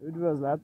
Üdvözlet!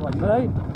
Quần.